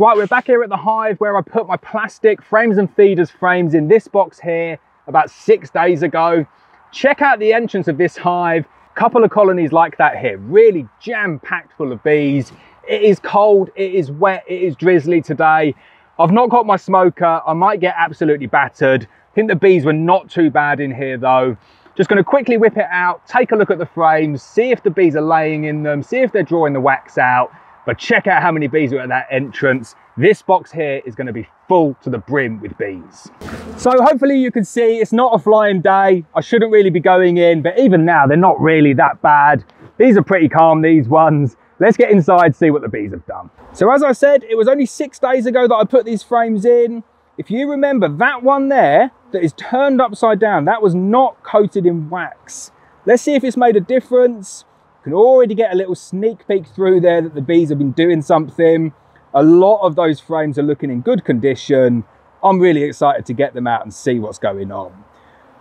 Right, we're back here at the hive where I put my plastic frames and feeders frames in this box here about six days ago. Check out the entrance of this hive. Couple of colonies like that here, really jam-packed full of bees. It is cold, it is wet, it is drizzly today. I've not got my smoker, I might get absolutely battered. I think the bees were not too bad in here though. Just gonna quickly whip it out, take a look at the frames, see if the bees are laying in them, see if they're drawing the wax out, but check out how many bees are at that entrance. This box here is gonna be full to the brim with bees. So hopefully you can see it's not a flying day. I shouldn't really be going in, but even now they're not really that bad. These are pretty calm, these ones. Let's get inside, see what the bees have done. So as I said, it was only six days ago that I put these frames in. If you remember that one there that is turned upside down, that was not coated in wax. Let's see if it's made a difference. Can already get a little sneak peek through there that the bees have been doing something. A lot of those frames are looking in good condition. I'm really excited to get them out and see what's going on.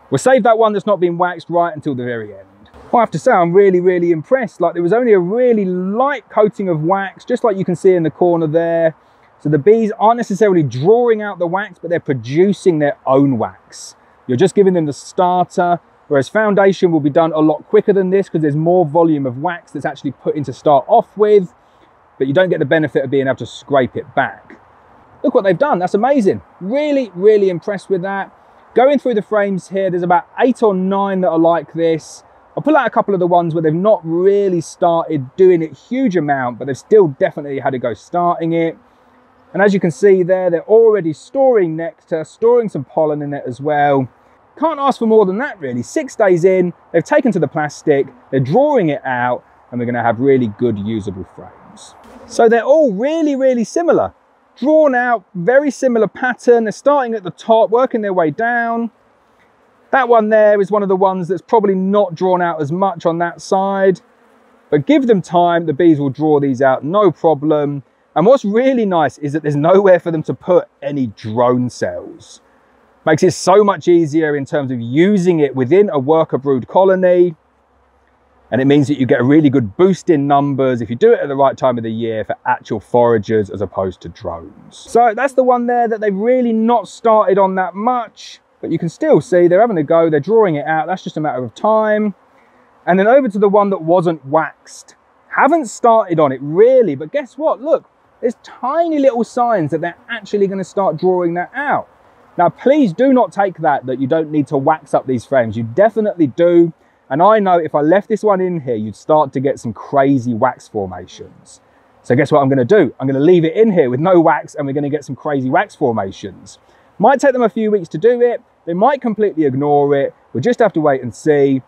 We'll save that one that's not been waxed right until the very end. I have to say, I'm really, really impressed. Like there was only a really light coating of wax, just like you can see in the corner there. So the bees aren't necessarily drawing out the wax, but they're producing their own wax. You're just giving them the starter, whereas foundation will be done a lot quicker than this because there's more volume of wax that's actually put in to start off with but you don't get the benefit of being able to scrape it back. Look what they've done, that's amazing. Really, really impressed with that. Going through the frames here, there's about eight or nine that are like this. I'll pull out a couple of the ones where they've not really started doing it huge amount, but they've still definitely had to go starting it. And as you can see there, they're already storing nectar, storing some pollen in it as well. Can't ask for more than that really. Six days in, they've taken to the plastic, they're drawing it out, and we're gonna have really good usable frames. So they're all really, really similar. Drawn out, very similar pattern. They're starting at the top, working their way down. That one there is one of the ones that's probably not drawn out as much on that side. But give them time, the bees will draw these out, no problem. And what's really nice is that there's nowhere for them to put any drone cells. Makes it so much easier in terms of using it within a worker brood colony and it means that you get a really good boost in numbers if you do it at the right time of the year for actual foragers as opposed to drones. So that's the one there that they've really not started on that much, but you can still see they're having a go, they're drawing it out, that's just a matter of time. And then over to the one that wasn't waxed. Haven't started on it really, but guess what? Look, there's tiny little signs that they're actually gonna start drawing that out. Now, please do not take that, that you don't need to wax up these frames. You definitely do. And I know if I left this one in here, you'd start to get some crazy wax formations. So guess what I'm gonna do? I'm gonna leave it in here with no wax and we're gonna get some crazy wax formations. Might take them a few weeks to do it. They might completely ignore it. We'll just have to wait and see.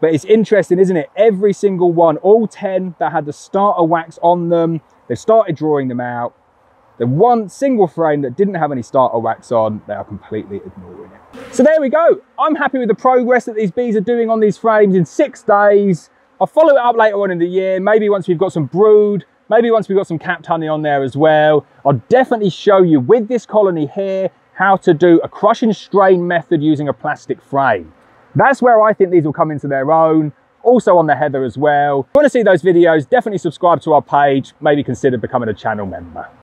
But it's interesting, isn't it? Every single one, all 10 that had the starter wax on them, they've started drawing them out. The one single frame that didn't have any starter wax on, they are completely ignoring it. So there we go. I'm happy with the progress that these bees are doing on these frames in six days. I'll follow it up later on in the year, maybe once we've got some brood, maybe once we've got some capped honey on there as well. I'll definitely show you with this colony here, how to do a crush and strain method using a plastic frame. That's where I think these will come into their own also on the heather as well. If you want to see those videos, definitely subscribe to our page, maybe consider becoming a channel member.